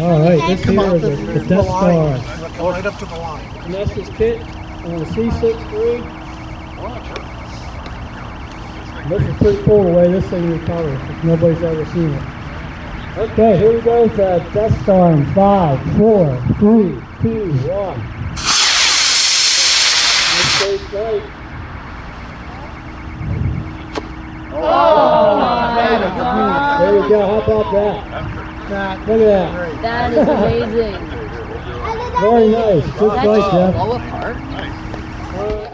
All right, this Come here up is to the, the the Death line. Star. Go right up to the line. an Estes kit on the C6-3. This is pretty cool the way this thing recovers. if Nobody's ever seen it. Okay, here we go with the Death Star in five, four, three, two, one. Let's stay straight. Oh, There we go. How about that? That, Look at that. That is amazing. Very nice. Good just Jeff. blow apart.